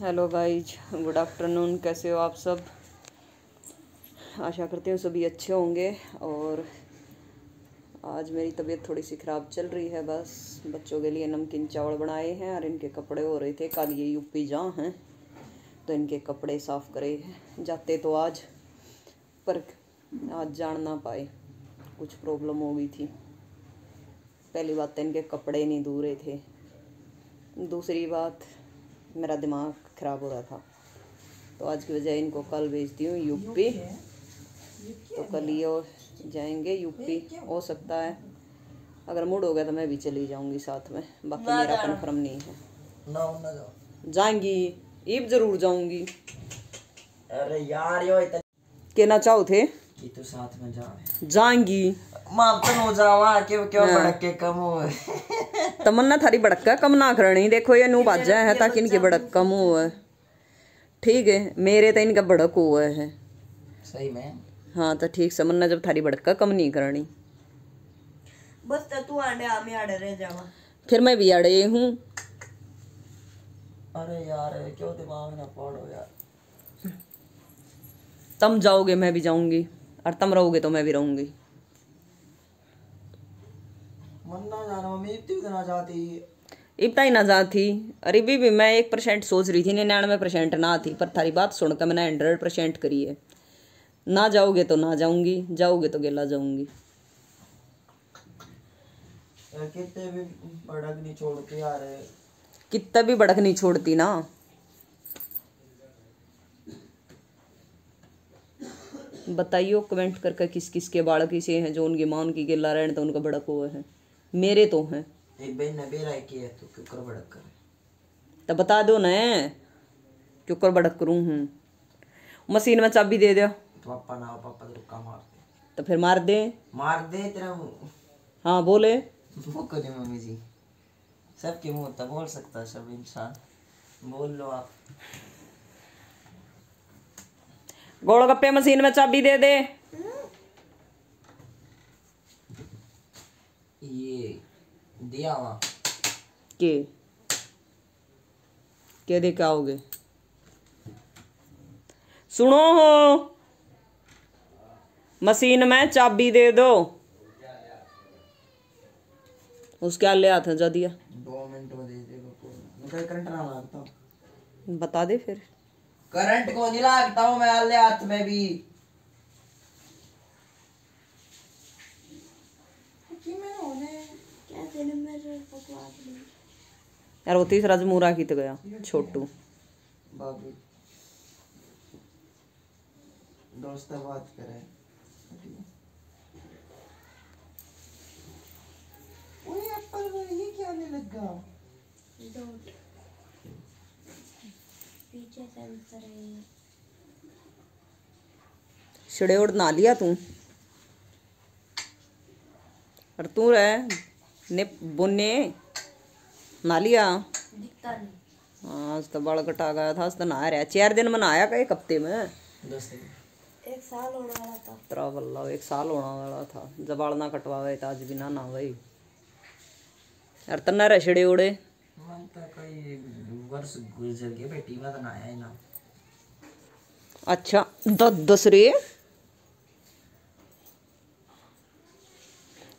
Hello guys good afternoon, कैसे हो आप सब? आशा करते हैं सभी अच्छे होंगे और आज मेरी तबीयत थोड़ी सी ख़राब चल रही है बस। बच्चों के लिए नमकीन चावल बनाए हैं और इनके कपड़े हो रहे थे। कल ये यूपी जहाँ हैं तो इनके कपड़े साफ़ करे जाते तो आज, पर आज जान ना पाए। कुछ प्रॉब्लम हो गई थी। पहली बात तो इनके कपड़े नहीं धो रहे थे। दूसरी बात मेरा दिमाग ख़राब हो रहा था। तो आज की वजह इनको कल भेजती हूँ यूपी। तो कल ये और जाएँगे यूपी। हो सकता है। अगर मूड हो गया तो मैं भी चली जाऊँगी साथ में। बाकी मेरा कन्फर्म नहीं है। ना ना जाओ। जाएँगी ईब ज़रूर जाऊँगी। अरे यार यो इतना के ना चाहो थे? कि तू साथ में जा जाएँगी। माँ तो हो जावा क्यों क्यों भड़क के कम हो? तमन्ना थारी भड़का कम ना करनी। देखो ये नू बाजा है ताकि इनकी भड़क कम हो। ठीक है मेरे तो इनका भड़क हुआ है। सही में? हाँ तो ठीक समन्ना जब थारी भड़का कम नहीं करनी। बस तो तू आंडे आमी आड़े रह जावा। फिर मैं भी अड़े हूँ। अरे यार क्यों दिमाग ना पड़ो यार? तुम जाओगे मैं भी जाऊँगी। और तुम रहोगे तो मैं भी रहूँगी। मन ना जाना मम्मी इतनी ना जाती। इतना ही ना जा थी अरे भी, भी मैं एक परसेंट सोच रही थी निन्यानवे परसेंट ना थी पर थारी बात सुनकर मैंने हंड्रेड परसेंट करी है। ना जाओगे तो ना जाऊँगी जाओगे तो गेला जाऊँगी। कितने भी भड़क नहीं छोड़ते यार कितना भी भड़क नहीं छोड़ती ना। बताइयो कमेंट करके किस किस के बालक किसे हैं जो उनकी माँ उनकी गिल्ला रहने तो उनका भड़क हुआ है। मेरे तो हैं। एक बहन ने बेरा की है तू क्यों कर भड़क कर? तो बता दो ना क्यों कर भड़क करूँ हूँ? मशीन में चाबी दे दो तो पापा ना पापा तो रुका मारते तो फिर मार दे। मार दे तेरा हाँ बोले। मुझको नहीं मम्मी जी। सबके मुँह तो बोल सकता सब इंसान। बोल लो आप। गोलगप्पे मशीन में चाबी दे दे। ये दिया वहाँ के? के दे के आओगे? सुनो हो। मशीन में चाबी दे दो। उसके ले हाथ जा दिया। दो मिनट में दे दे करंट ना लागता बता दे फिर। करंट को नहीं लागता हूँ मैं अल्ले हाथ में भी। क्या तेरे मेरे बकवास नहीं यार वो तीसरा जमूरा की तो गया छोटू। बाबू। दोस्त बात करे। ओए एप्पल ये क्या आने लगा। डोंट पीछे सेंसर है ये। छिड़े उड़ ना लिया तू। और तू रह ने बुने ना लिया। दिखता नहीं। हाँ, आज तो बाल कटा गया था आज तो नहा रहा। चार दिन में नहाया का एक हफ़्ते में? दोस्त एक साल होने वाला था। तेरा बल्ला एक साल होना वाला था। जब बाल ना कटवावे तो आज भी ना ना भाई यार तन्ना रह छिड़े उड़े। वर्ष गुजर गया बेटी में आया ही अच्छा दस दस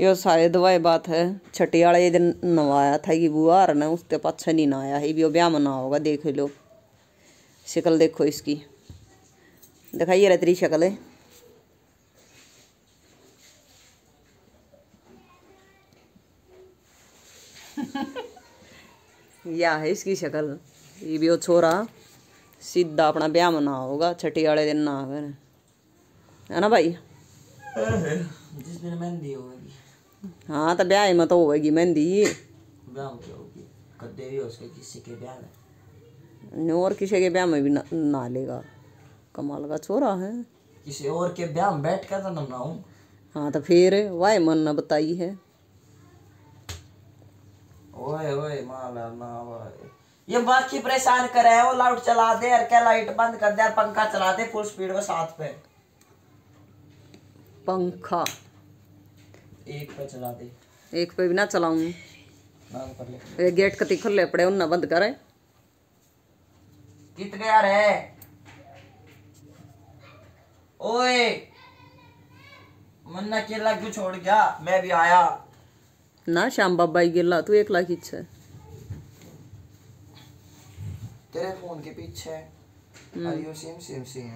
यो शायद वह बात है, छठी वाले दिन नवाया था कि बुआ ना उसके पाछा नहीं नहाया है, भी वो ब्याह में ना होगा, देख लो। शक्ल देखो इसकी। दिखाइए रहा तेरी शक्ल। है या है इसकी शक्ल? ये भी वो छोरा सीधा अपना ब्याह में ना होगा छठी वाले दिन ना फिर है ना भाई? जिस दिन मेहंदी होगी। हाँ तो ब्याह में तो होगी मेहंदी ब्याह क्या होगी? कदे भी हो उसके किसी के ब्याह और किसी के ब्याह में भी ना, ना लेगा। कमाल का छोरा है। किसी और के ब्याह में बैठ कर तो ना हाँ तो फिर वाह मन ना बताई है। ओए ओए माला ना ओए। ये बाकी परेशान करे है वो लाइट चला दे और क्या लाइट बंद कर दे और पंखा चला दे फुल स्पीड में साथ पे। पंखा। एक पे चला दे। एक पे भी ना चलाऊं। ले। ये गेट कति खुले पड़े उन्ना बंद करे। कित गया रे? ओए मन्ना अकेला क्यों छोड़ गया मैं भी आया। ना श्याम बाबा ही गिल्ला तू एक लाख इच्छा है। तेरे फ़ोन के पीछे are same same same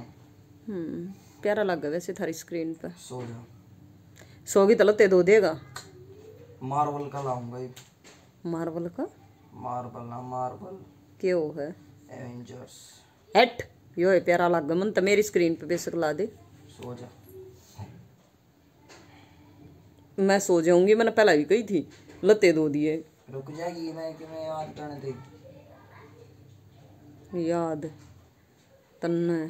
hmm प्यारा लगा वैसे थारी स्क्रीन पे। सो जा। सोगी तो लते दो देगा। मार्बल का लाऊँगा ये। मार्बल का? मार्बल ना मार्बल क्यों है? एवेंजर्स हेट यो है प्यारा लगा मन तो मेरी स्क्रीन पे बेसक ला दे। सो जा। मैं सो जाऊँगी मैंने पहला भी कही थी लते दो दिए। रुक जाएगी मैं कि मैं याद करने दे? याद तन्ने।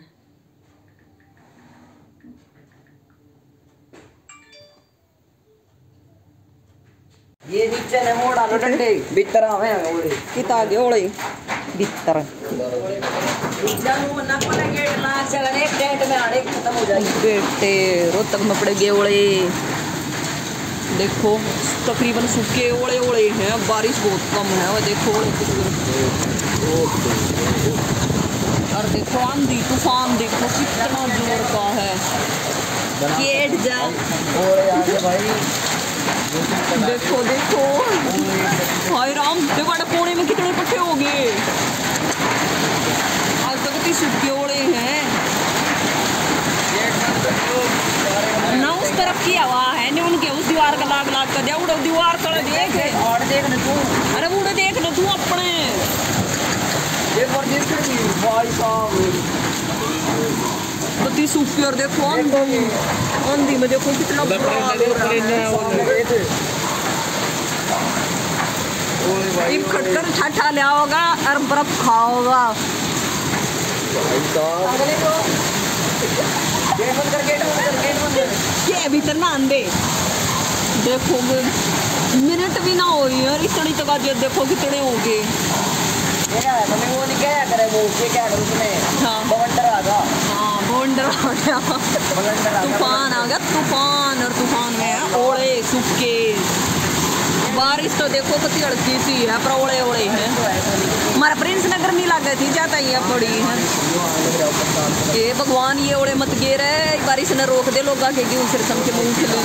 ये नीचे ने मोड़ डालो डंडे। भीतर आवे ओले किता गे ओले भीतर गेट ला चल एक डेट में आड़े खत्म हो जाएगी। बेटे रोहतक में पड़े गे ओले देखो, तकरीबन सूखे ओले ओले हैं, बारिश बहुत कम है, और देखो और देखो, आंधी, तूफ़ान, देखो, कितना ज़ोर का है। देखो देखो। हाय राम, देखो कोने में कितने पट्टे हो गए। आज तक इतनी सूखे ओले हैं ना उस तरफ़ की हवा है नहीं उनके लाग लाग कर दिया उड़ो दीवार कर देख और देख ना तू। अरे उड़े देख ना तू अपने। एक और देख रही भाई साहब। पति सूखी और देखो आंधी। आंधी में देखो कितना बुरा हो रहा है। इन खटकर छठा लिया होगा और बर्फ़ खाओगा। अगले को गेट बंद कर गेट बंद कर गेट बंद कर। ये भीतर ना अंधे देखो मिनट भी ना हो रही है इतनी तक आज देखो कितने हो गए। है मैंने वो नहीं क्या करे वो क्या करे उसने हाँ। बवंडर आ गया। हाँ बोंडर आ गया। बवंडर आ गया तूफ़ान आ गया तूफ़ान और तूफ़ान में ओले सूखे बारिश तो देखो कितनी हड़की सी है पर ओले ओले हैं। हमारा प्रिंस नगर नहीं लग गई थी जाता ही है पड़ी है ये भगवान ये ओले मत गिर है बारिश ने रोक दे लोग आगे की उनसे सम के मुँह खिले।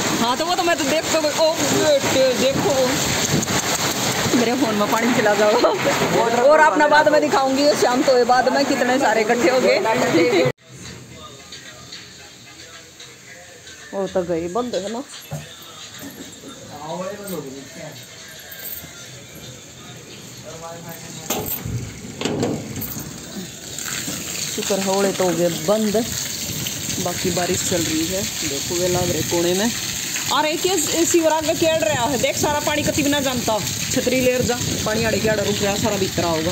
हाँ तो वो तो मैं तो देख तो ओ देखो। मेरे फ़ोन में पानी चला जाओ। और अपना बाद में दिखाऊँगी शाम तो बाद में कितने सारे इकट्ठे हो गए। वो तो गई बंद, है ना? शुक्र है ओले तो हो गए बंद। बाकी बारिश चल रही है। देखो वे लग रहे कोने में। अरे क्या शिवराग का खेल रहा है। देख सारा पानी कति बिना जानता। छतरी लेर जा। पानी आड़े क्या रुक रहा सारा भीतर होगा।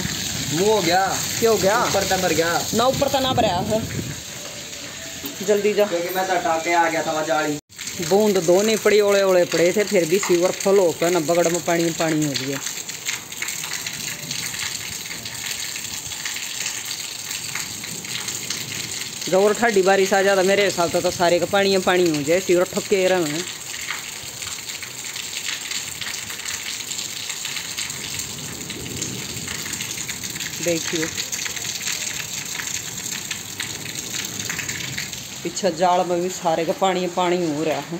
वो हो गया। क्या हो गया? ऊपर तक भर गया। ना ऊपर तो ना भरा है। जल्दी जा। क्योंकि मैं तो हटा के आ गया था वहाँ जाली। बूंद दो नहीं पड़ी ओले ओले पड़े थे फिर भी सीवर फल होकर ना बगड़ में पानी पानी हो गया। जब ठंडी बारिश आ जाता मेरे हिसाब से तो सारे का पानी पानी हो जाए सीवर ठक्के रहे देखिए पीछे जाल में भी सारे का पानी पानी हो रहा है।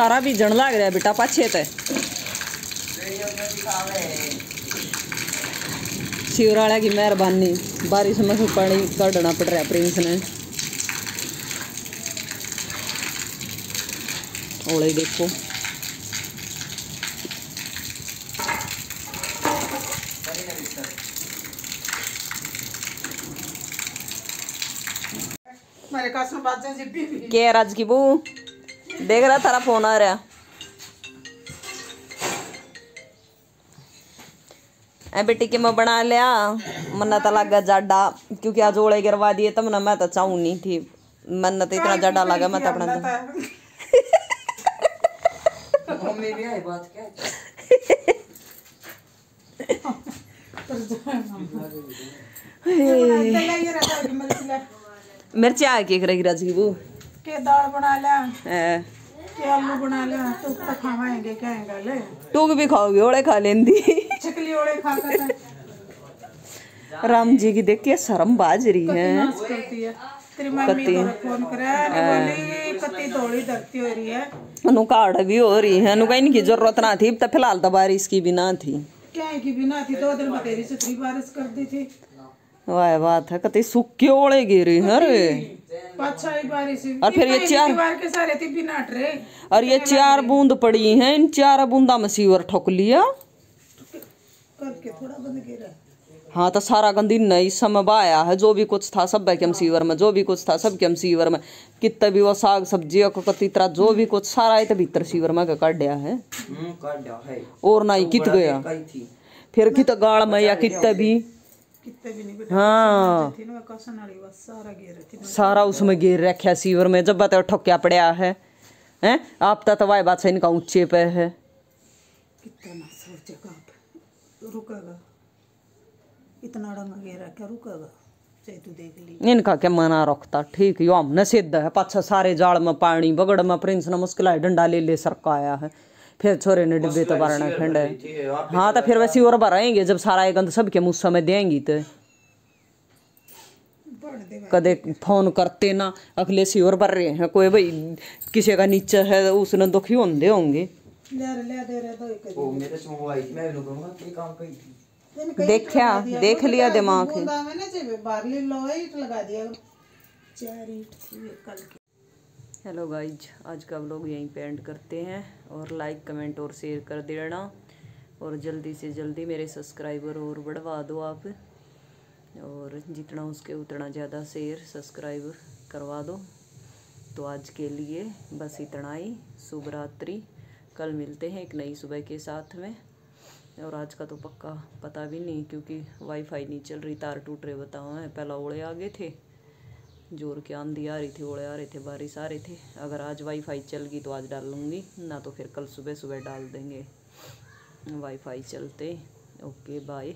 सारा बीजण लग रहा बेटा पाछे ते। शिवराला की मेहरबानी बारिश में पानी कड़ना पड़ रहा प्रिंस ने। ओले देखो। मेरे जी के राज की बू देख रहा तारा फ़ोन आ रहा। ए बेटी के मैं बना लिया? मन्ना तो लगा जाडा क्योंकि आज ओले गिरवा दिए तब ना मैं तो चाहूँ नहीं थी। मन्ना तो इतना जाडा लगा मैं तो अपना मिर्ची आ के करेगी राज की बू के दाल बना के आलू बना तो तो खावाएँगे है टूक भी खाओगी ओले खा लेंदी चकली ओले खा कर राम जी की देख के शर्म बाज रही है नाच करती तेरी मम्मी फ़ोन करे बोली कत्ती थोड़ी धरती रही अनु काढ़ भी हो रही है अनु कहीं इनकी ज़रूरत ना थी तो फ़िलहाल तो बारिश की भी ना थी क्या कि बिना थी दो दिन बतेरी से बारिश कर दी थी वाह बात है कते सूखे ओले गिरे हैं अरे पाछा ही बारिश हुई। और फिर ये चार- के सारे थी बिना ट्रे और ये चार बूंद पड़ी हैं इन चार बूंदा में सीवर ठोक लिया। करके थोड़ा बंद हाँ तो सारा गंदी नई समय बहाया है जो भी कुछ था सब के हम सीवर में जो भी कुछ था सब के हम सीवर में। कितना भी वो साग सब्ज़ी और कती तरह जो भी कुछ सारा है तो भीतर सीवर में काट दिया है। हम्म कर दिया है। और ना ही कित गया। फिर कित गाड़ में या कितना भी। हाँ। सारा उसमें गिर रखा सीवर में जब बताओ ठोक्या पड़ा है हैं? आप तो वाई बात इनका ऊँचे पे है। इतना रंग गिरा क्या रुकेगा। चाहे देख ली। इनका क्या मना रखता ठीक यो हमने सिद्ध है पाछा सारे जाल में पानी बगड़ में प्रिंस ने मुश्किल डंडा ले ले सरकाया है। फिर छोरे ने डिब्बे तो भरना खंड है। हाँ तो फिर वैसे और भराएँगे जब सारा एक गंद सबके मुँह समय देंगी तो। कदे फ़ोन करते ना अगले सी और भर रहे हैं कोई भाई किसी का नीचे है उसने दुखी होंगे? होंगे कहीं देखा देख लिया दिमाग। हेलो गाइज़ आज का व्लॉग यहीं पे एंड करते हैं और लाइक कमेंट और शेयर कर देना और जल्दी से जल्दी मेरे सब्सक्राइबर और बढ़वा दो आप और जितना उसके उतना ज़्यादा शेयर सब्सक्राइब करवा दो। तो आज के लिए बस इतना ही। शुभ रात्रि। कल मिलते हैं एक नई सुबह के साथ में। और आज का तो पक्का पता भी नहीं क्योंकि वाईफाई नहीं चल रही, तार टूट रहे बताओ हैं। पहला ओले आ गए थे। ज़ोर के आंधी आ रही थी, ओले आ रहे थे, बारिश आ रही थी। अगर आज वाईफाई चल गई तो आज डाल लूँगी, ना तो फिर कल सुबह सुबह डाल देंगे। वाईफाई चलते। Okay bye